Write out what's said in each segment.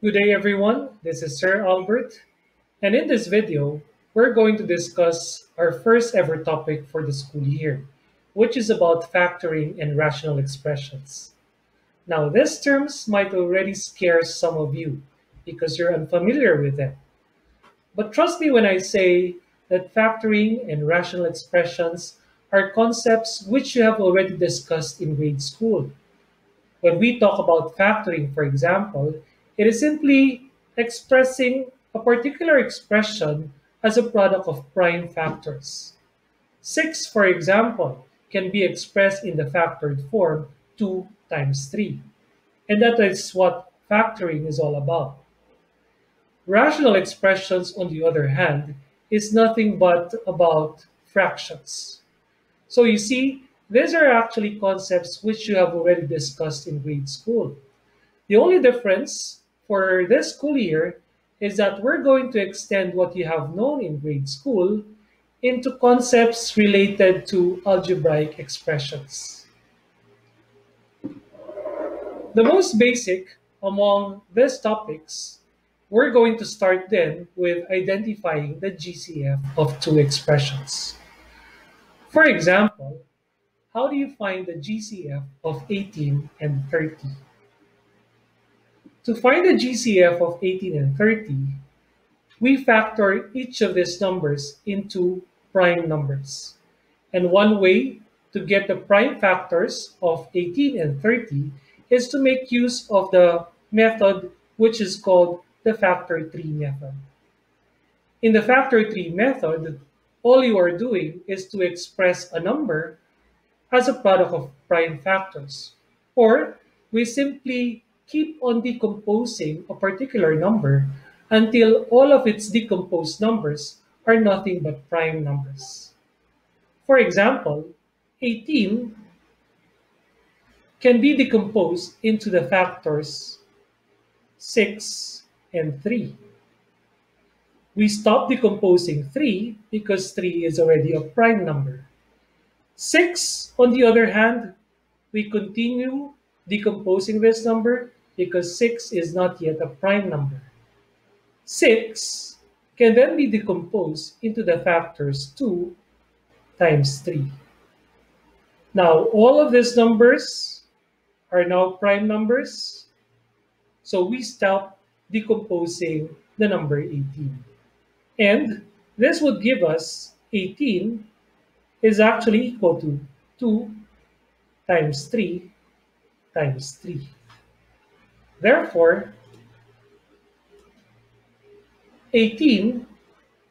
Good day everyone, this is Sir Albert and in this video we're going to discuss our first ever topic for the school year which is about factoring and rational expressions. Now these terms might already scare some of you because you're unfamiliar with them. But trust me when I say that factoring and rational expressions are concepts which you have already discussed in grade school. When we talk about factoring, for example, it is simply expressing a particular expression as a product of prime factors. 6, for example, can be expressed in the factored form 2 times 3. And that is what factoring is all about. Rational expressions, on the other hand, is nothing but about fractions. So you see, these are actually concepts which you have already discussed in grade school. The only difference for this school year is that we're going to extend what you have known in grade school into concepts related to algebraic expressions. The most basic among these topics, we're going to start then with identifying the GCF of two expressions. For example, how do you find the GCF of 18 and 30? To find the GCF of 18 and 30, we factor each of these numbers into prime numbers. And one way to get the prime factors of 18 and 30 is to make use of the method which is called the factor tree method. In the factor tree method, all you are doing is to express a number as a product of prime factors. Or we simply keep on decomposing a particular number until all of its decomposed numbers are nothing but prime numbers. For example, 18 can be decomposed into the factors 6 and 3. We stop decomposing 3 because 3 is already a prime number. 6, on the other hand, we continue decomposing this number because 6 is not yet a prime number. 6 can then be decomposed into the factors 2 times 3. Now, all of these numbers are now prime numbers, so we stop decomposing the number 18. And this would give us 18 is actually equal to 2 times 3 times 3. Therefore, 18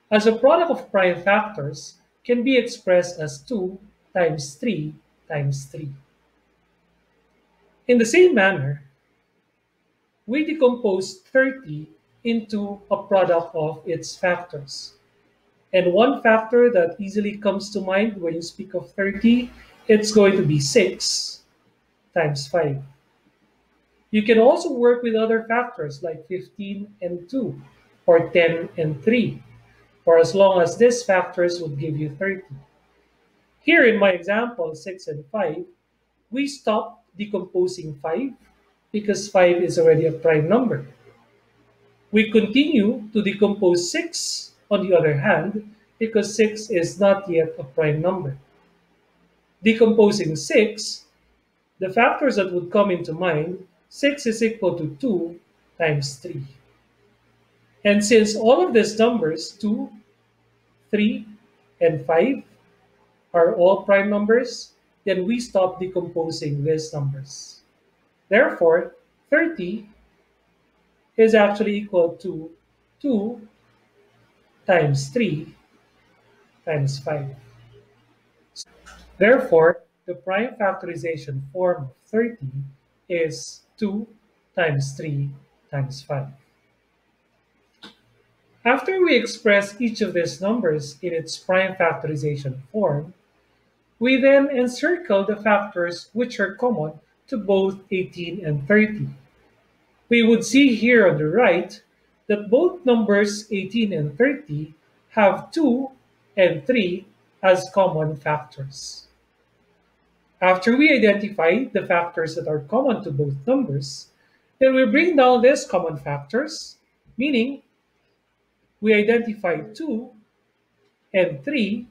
as a product of prime factors can be expressed as 2 times 3 times 3. In the same manner, we decompose 30 into a product of its factors. And one factor that easily comes to mind when you speak of 30, it's going to be 6 times 5. You can also work with other factors like 15 and 2 or 10 and 3 for as long as these factors would give you 30. Here in my example, 6 and 5, we stop decomposing 5 because 5 is already a prime number. We continue to decompose 6 on the other hand because 6 is not yet a prime number. Decomposing 6, the factors that would come into mind 6 is equal to 2 times 3. And since all of these numbers, 2, 3, and 5, are all prime numbers, then we stop decomposing these numbers. Therefore, 30 is actually equal to 2 times 3 times 5. Therefore, the prime factorization form of 30 is 2 times 3 times 5. After we express each of these numbers in its prime factorization form, we then encircle the factors which are common to both 18 and 30. We would see here on the right that both numbers 18 and 30 have 2 and 3 as common factors. After we identify the factors that are common to both numbers, Then we bring down these common factors, meaning we identify 2 and 3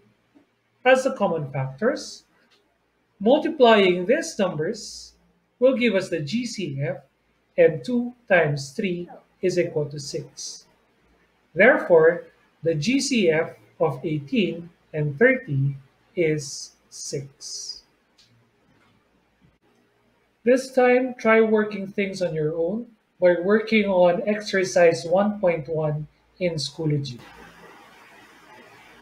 as the common factors. Multiplying these numbers will give us the GCF and 2 times 3 is equal to 6. Therefore, the GCF of 18 and 30 is 6. This time, try working things on your own by working on exercise 1.1 in Schoology.